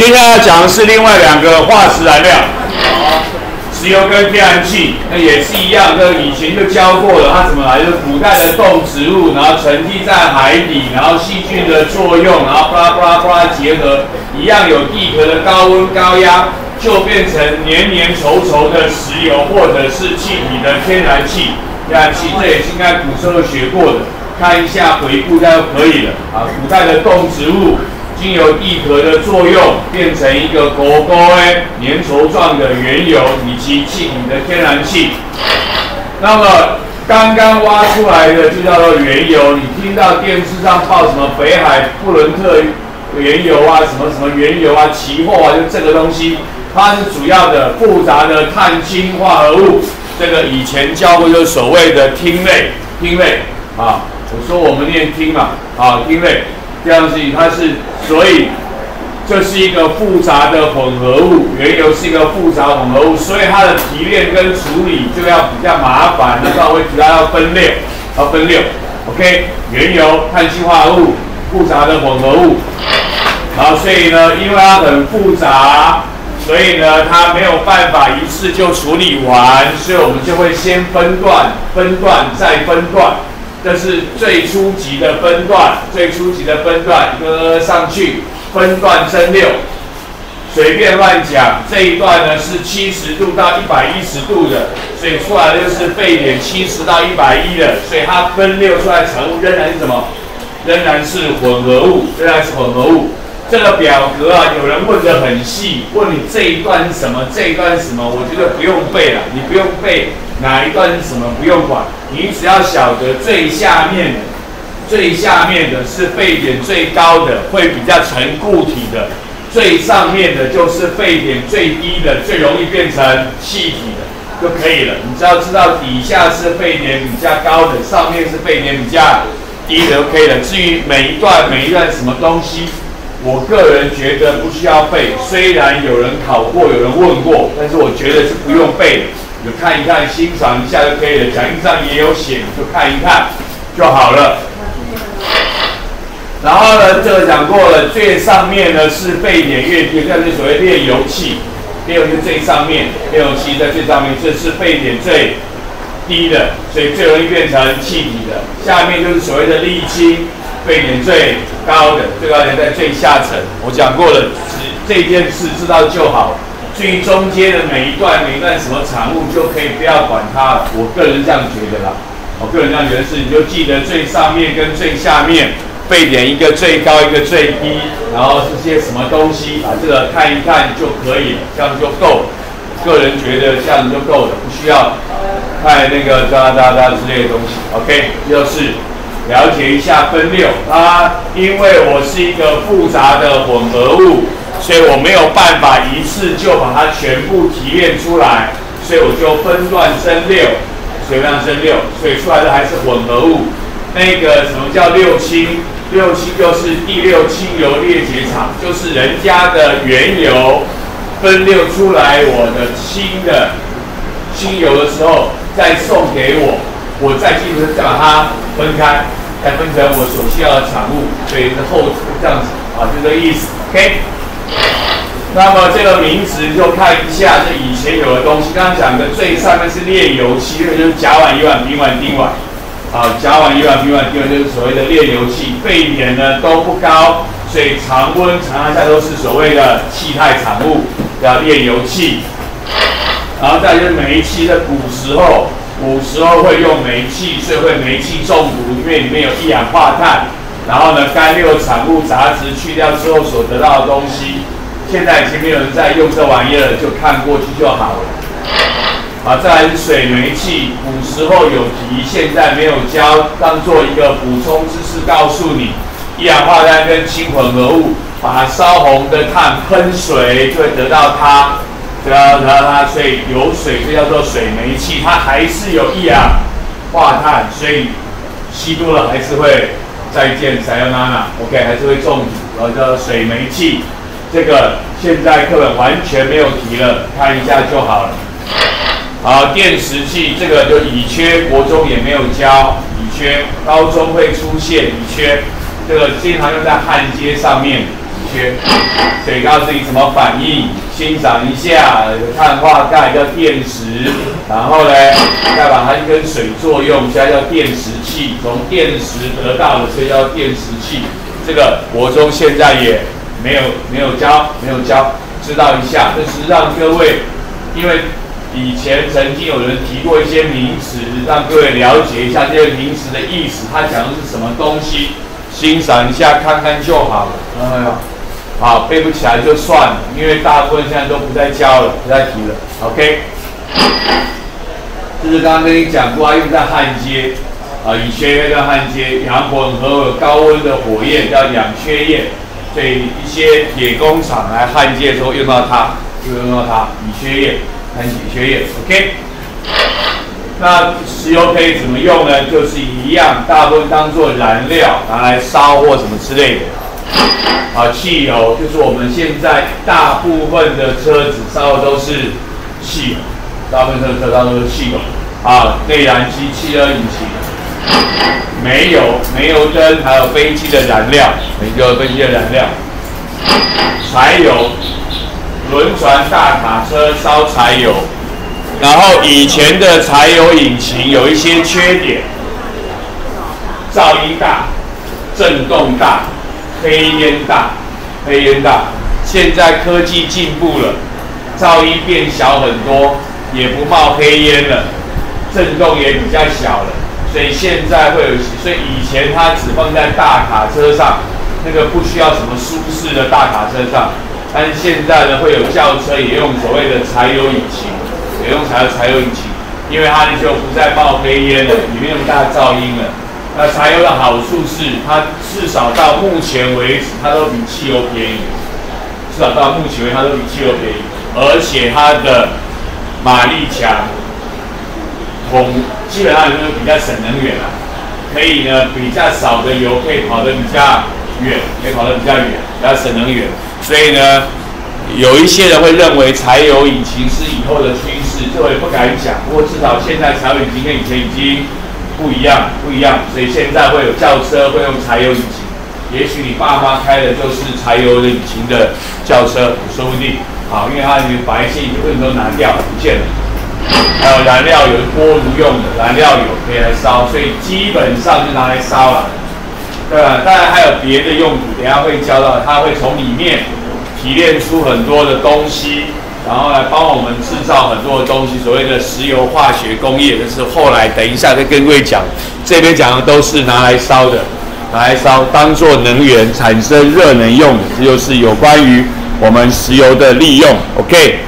接下来讲的是另外两个化石燃料，石油跟天然气，那也是一样，那以前就教过了，它怎么来？就是古代的动植物，然后沉积在海底，然后细菌的作用，然后巴拉巴拉巴拉结合，一样有地壳的高温高压，就变成黏黏稠稠的石油，或者是气体的天然气。天然气这也是应该古时候学过的，看一下回顾一下就可以了啊。古代的动植物。经由地壳的作用，变成一个狗狗诶粘稠状的原油以及气体的天然气。那么刚刚挖出来的就叫做原油。你听到电视上报什么北海布伦特原油啊，什么什么原油啊，期货啊，就这个东西，它是主要的复杂的碳氢化合物。这个以前教过，就是所谓的烃类，烃类啊。我说我们念烃嘛，啊，烃类。这样子，它是，所以这是一个复杂的混合物，原油是一个复杂混合物，所以它的提炼跟处理就要比较麻烦，那稍微提到要分六，要分六，OK，原油、碳氢化合物、复杂的混合物，然后，所以呢，因为它很复杂，所以呢，它没有办法一次就处理完，所以我们就会先分段，分段再分段。这是最初级的分段，最初级的分段，一个上去分段蒸馏，随便乱讲。这一段呢是七十度到一百一十度的，所以出来的就是沸点七十到一百一的，所以它分馏出来产物仍然是什么？仍然是混合物，仍然是混合物。这个表格啊，有人问的很细，问你这一段是什么，这一段是什么？我觉得不用背了，你不用背。哪一段是什么？不用管，你只要晓得最下面，最下面的是沸点最高的，会比较成固体的；最上面的就是沸点最低的，最容易变成气体的就可以了。你只要知道底下是沸点比较高的，上面是沸点比较低的就可以了。至于每一段每一段什么东西，我个人觉得不需要背。虽然有人考过，有人问过，但是我觉得是不用背的。就看一看，欣赏一下就可以了。讲义上也有写，就看一看就好了。然后呢，这个讲过了，最上面呢是沸点越低，这是所谓炼油器。炼油器最上面，炼油器在最上面，这是沸点最低的，所以最容易变成气体的。下面就是所谓的沥青，沸点最高的，最高点在最下层。我讲过了，只这件事知道就好。至于中间的每一段每一段什么产物，就可以不要管它。我个人这样觉得啦，我个人这样觉得是，你就记得最上面跟最下面沸点一个最高一个最低，然后是些什么东西，把这个看一看就可以了，这样就够。个人觉得这样就够了，不需要看那个哒哒哒之类的东西。OK，就是了解一下分六它，因为我是一个复杂的混合物。所以我没有办法一次就把它全部提炼出来，所以我就分段蒸馏，水量蒸馏，所以出来的还是混合物。那个什么叫六氢？六氢就是第六氢油裂解厂，就是人家的原油分馏出来我的氢的氢油的时候，再送给我，我再进行再把它分开，再分成我所需要的产物，所以是后这样子啊，就这个意思，OK。那么这个名词就看一下，这以前有的东西。刚刚讲的最上面是炼油器，这个就是甲烷、乙烷、丙烷、丁烷。啊，甲烷、乙烷、丙烷、丁烷就是所谓的炼油器，沸点呢都不高，所以常温常压下都是所谓的气态产物，叫炼油器。然后再就是煤气，在古时候，古时候会用煤气，所以会煤气中毒，因为里面有一氧化碳。然后呢，干六产物杂质去掉之后所得到的东西，现在已经没有人在用这玩意儿，就看过去就好了。好，再来是水煤气，古时候有提，现在没有教，当做一个补充知识告诉你。一氧化碳跟氢混合物，把烧红的碳喷水就会得到它，得到它，所以有水就叫做水煤气，它还是有一氧化碳，所以吸多了还是会。再见，Sayonara，OK，还是会中毒，然后叫水煤气，这个现在课本完全没有提了，看一下就好了。好，电石器这个就乙炔，国中也没有教，乙炔高中会出现乙炔，这个经常用在焊接上面，乙缺，所以告诉你怎么反应，欣赏一下，有碳化钙叫电池，然后呢，再把它跟水作用，现在叫电池器，从电池得到的，所以叫电池器。这个国中现在也没有没有教，没有教，知道一下，就是让各位，因为。以前曾经有人提过一些名词，让各位了解一下这些名词的意思。他讲的是什么东西？欣赏一下，看看就好了。哎呀，好，背不起来就算了，因为大部分现在都不再教了，不再提了。OK，这是刚刚跟你讲过，用在焊接啊，乙炔烯跟焊接，氧混合高温的火焰叫氧炔焰，所以一些铁工厂来焊接的时候用到它，就用到它，乙炔焰。喷洗血液，OK。那石油可以怎么用呢？就是一样，大部分当做燃料拿来烧或什么之类的。啊，汽油就是我们现在大部分的车子烧的都是汽油，大部分车车烧都是汽油。啊，内燃机、汽车引擎、煤油、煤油灯，还有飞机的燃料，每个飞机的燃料，柴油。轮船、大卡车烧柴油，然后以前的柴油引擎有一些缺点，噪音大、震动大、黑烟大、黑烟大。现在科技进步了，噪音变小很多，也不冒黑烟了，震动也比较小了。所以现在会有，所以以前它只放在大卡车上，那个不需要什么舒适的大卡车上。但是现在呢，会有轿车也用所谓的柴油引擎，也用柴油柴油引擎，因为它就不再冒黑烟了，也没有大噪音了。那柴油的好处是，它至少到目前为止，它都比汽油便宜。至少到目前为止，它都比汽油便宜，而且它的马力强，同基本上也是比较省能源啊，可以呢比较少的油可以跑得比较远，可以跑得比较远，比较省能源。所以呢，有一些人会认为柴油引擎是以后的趋势，这我也不敢讲。不过至少现在柴油引擎跟以前已经不一样，不一样。所以现在会有轿车会用柴油引擎，也许你爸妈开的就是柴油引擎的轿车，说不定。好，因为它里面白气部分都拿掉不见了。还有燃料有锅炉用的燃料油可以来烧，所以基本上就拿来烧了。对？当然还有别的用途，等下会教到，它会从里面提炼出很多的东西，然后来帮我们制造很多的东西。所谓的石油化学工业，就是后来等一下再跟各位讲。这边讲的都是拿来烧的，拿来烧当做能源产生热能用的，这就是有关于我们石油的利用。OK。